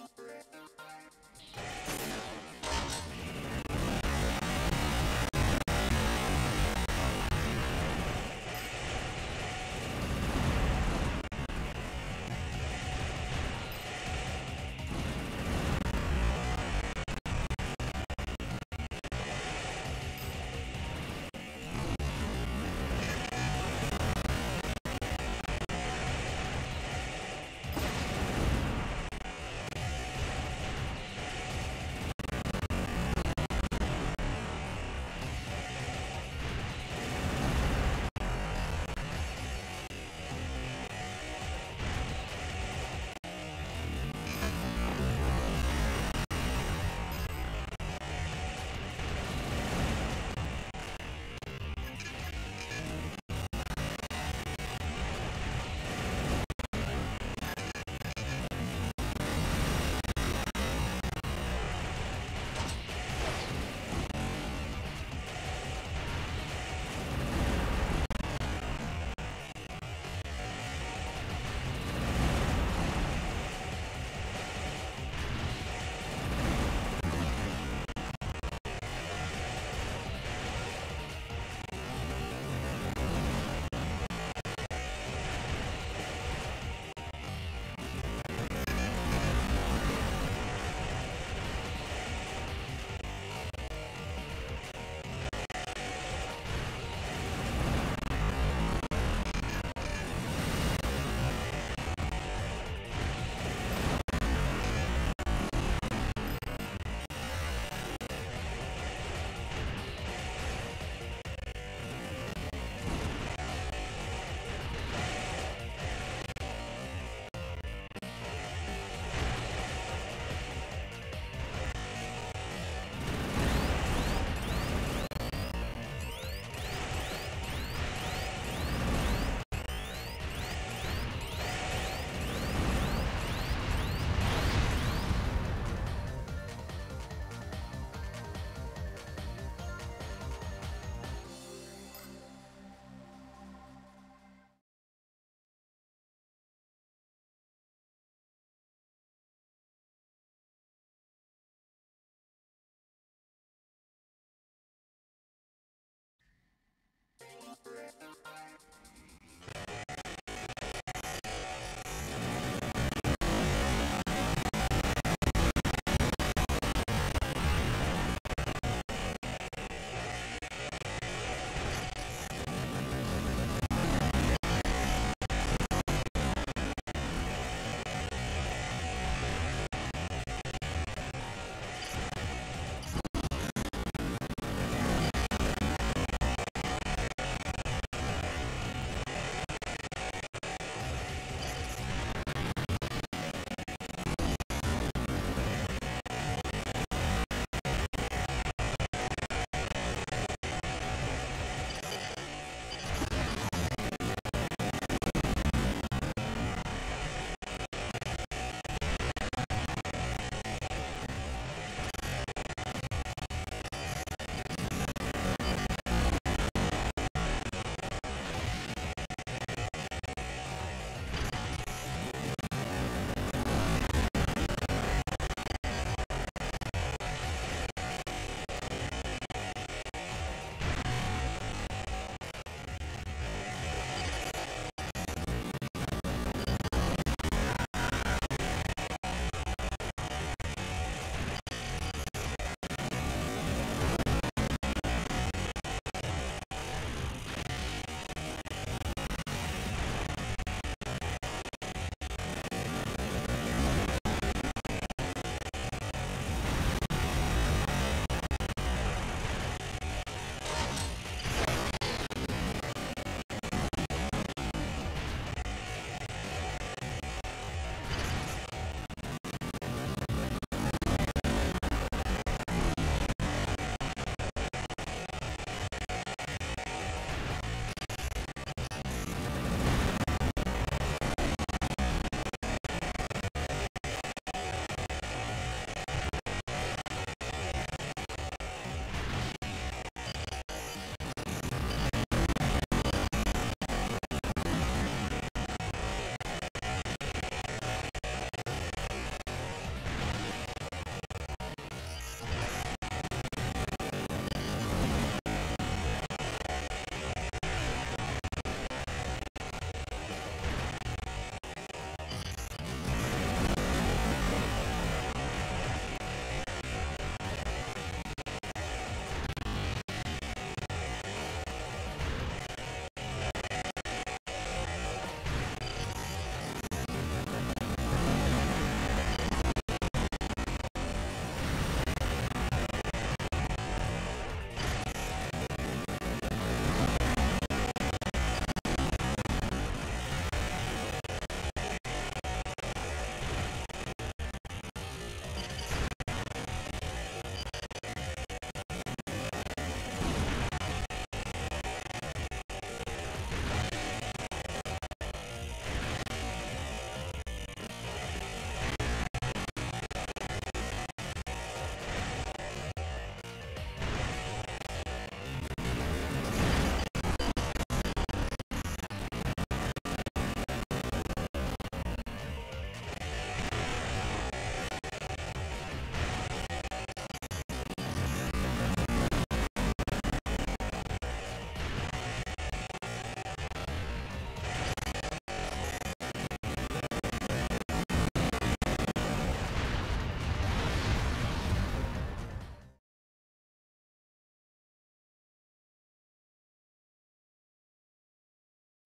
Yeah.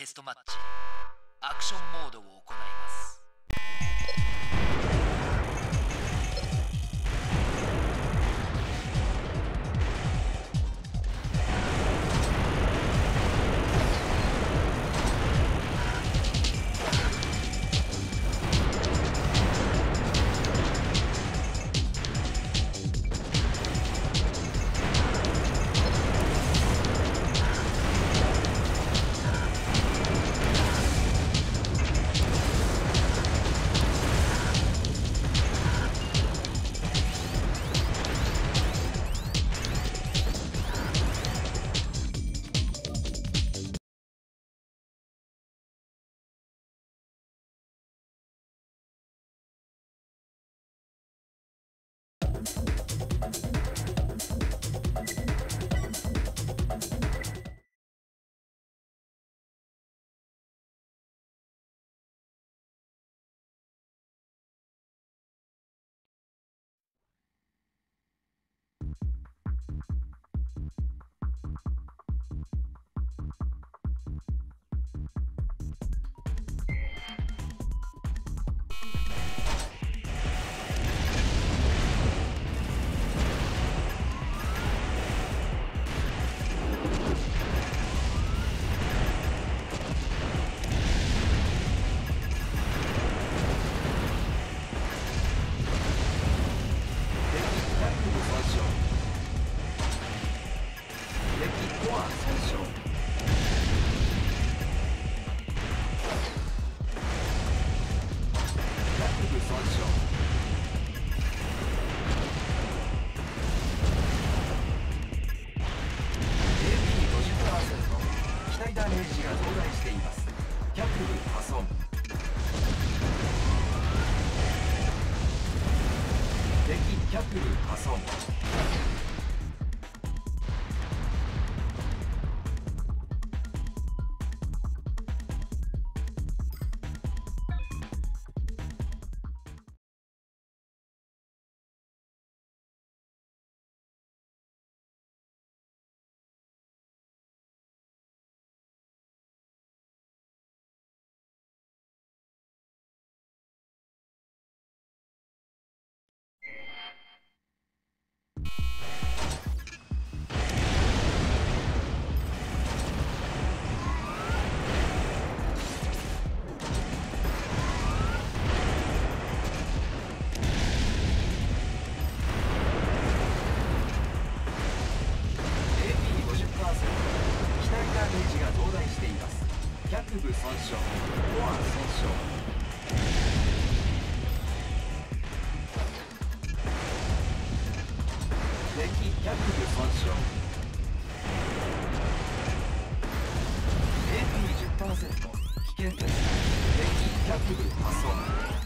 テストマッチ。アクションモードを行います。200に破損傷ご飯損傷敵100部損傷 AP10% 危険です敵100部破損